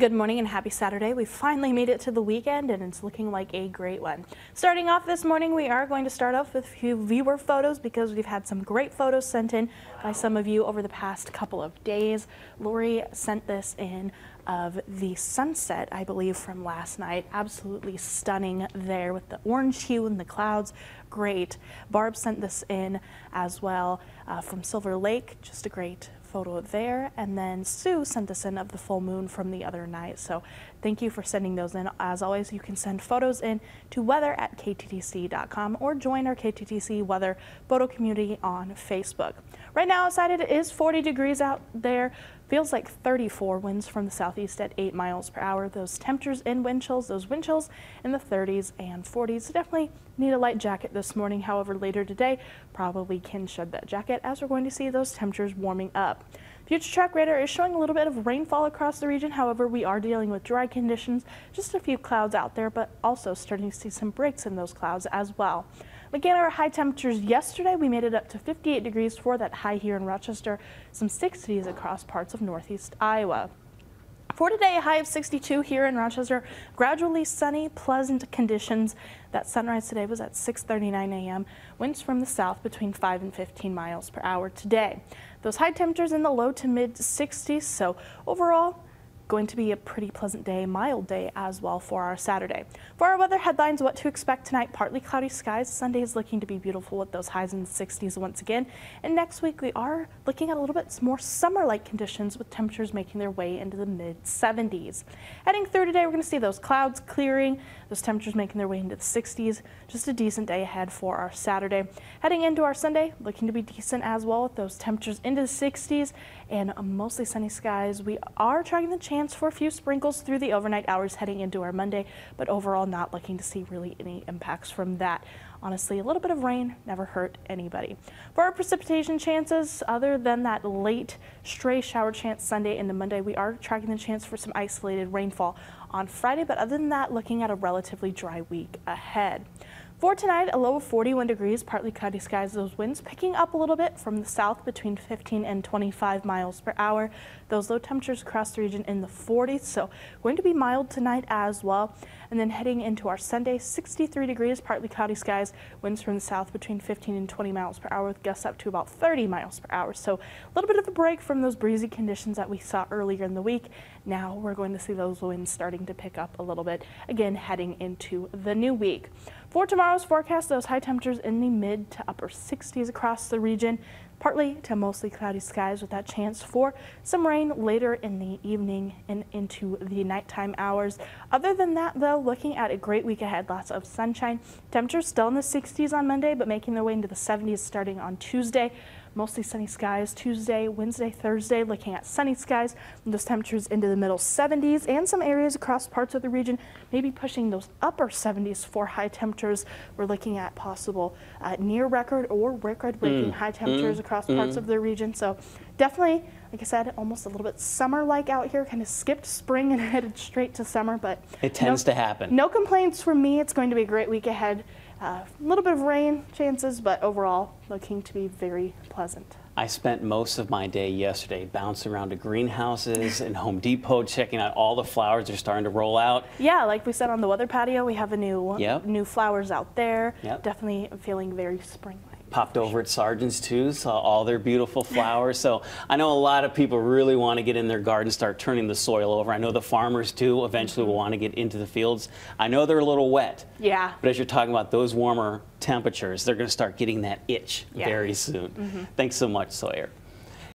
Good morning and happy Saturday. We finally made it to the weekend and it's looking like a great one. Starting off this morning, we are going to start off with a few viewer photos because we've had some great photos sent in by some of you over the past couple of days. Lori sent this in of the sunset, I believe, from last night. Absolutely stunning there with the orange hue and the clouds. Great. Barb sent this in as well uh, from Silver Lake. Just a great photo there. And then Sue sent us in of the full moon from the other night. So thank you for sending those in. As always, you can send photos in to weather at kttc.com or join our KTTC weather photo community on Facebook. Right now outside it is 40 degrees out there. Feels like 34 winds from the southeast at 8 miles per hour. Those temperatures and wind chills, those wind chills in the 30s and 40s. Definitely need a light jacket this morning. However, later today, probably can shed that jacket as we're going to see those temperatures warming up. Future track radar is showing a little bit of rainfall across the region. However, we are dealing with dry conditions, just a few clouds out there, but also starting to see some breaks in those clouds as well. Again, our high temperatures yesterday, we made it up to 58 degrees for that high here in Rochester, some 60s across parts of northeast Iowa. For today, a high of 62 here in Rochester. Gradually sunny, pleasant conditions. That sunrise today was at 6:39 a.m. Winds from the south between 5 and 15 miles per hour today. Those high temperatures in the low to mid 60s. So overall, Going to be a pretty pleasant day, mild day as well for our Saturday. For our weather headlines, what to expect tonight, partly cloudy skies. Sunday is looking to be beautiful with those highs in the 60s once again. And next week, we are looking at a little bit more summer-like conditions with temperatures making their way into the mid 70s. Heading through today, we're going to see those clouds clearing, those temperatures making their way into the 60s. Just a decent day ahead for our Saturday. Heading into our Sunday, looking to be decent as well with those temperatures into the 60s and mostly sunny skies. We are tracking the chance chance for a few sprinkles through the overnight hours heading into our Monday, but overall not looking to see really any impacts from that. Honestly, a little bit of rain never hurt anybody. For our precipitation chances, other than that late stray shower chance Sunday into Monday, we are tracking the chance for some isolated rainfall on Friday, but other than that, looking at a relatively dry week ahead. For tonight, a low of 41 degrees, partly cloudy skies, those winds picking up a little bit from the south between 15 and 25 miles per hour. Those low temperatures across the region in the 40s, so going to be mild tonight as well. And then heading into our Sunday, 63 degrees, partly cloudy skies, winds from the south between 15 and 20 miles per hour with gusts up to about 30 miles per hour. So a little bit of a break from those breezy conditions that we saw earlier in the week. Now we're going to see those winds starting to pick up a little bit, again heading into the new week. For tomorrow's forecast, those high temperatures in the mid to upper 60s across the region. Partly to mostly cloudy skies with that chance for some rain later in the evening and into the nighttime hours. Other than that, though, looking at a great week ahead, lots of sunshine. Temperatures still in the 60s on Monday, but making their way into the 70s starting on Tuesday. Mostly sunny skies Tuesday, Wednesday, Thursday, looking at sunny skies. Those temperatures into the middle 70s and some areas across parts of the region, maybe pushing those upper 70s for high temperatures. We're looking at possible uh, near record or record breaking mm. high temperatures mm. Across mm. parts of the region. So definitely, like I said, almost a little bit summer-like out here, kind of skipped spring and headed straight to summer, but it tends no, to happen. No complaints from me. It's going to be a great week ahead. A uh, little bit of rain chances, but overall looking to be very pleasant. I spent most of my day yesterday bouncing around to greenhouses and Home Depot, checking out all the flowers that are starting to roll out. Yeah, like we said on the weather patio, we have a new yep. new flowers out there. Yep. Definitely feeling very spring popped over at Sargent's too, saw all their beautiful flowers. so I know a lot of people really want to get in their garden, start turning the soil over. I know the farmers too eventually will want to get into the fields. I know they're a little wet. Yeah. But as you're talking about those warmer temperatures, they're going to start getting that itch yeah. very soon. Mm -hmm. Thanks so much, Sawyer.